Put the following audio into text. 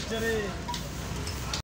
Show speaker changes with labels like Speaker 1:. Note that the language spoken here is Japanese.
Speaker 1: ちゃれ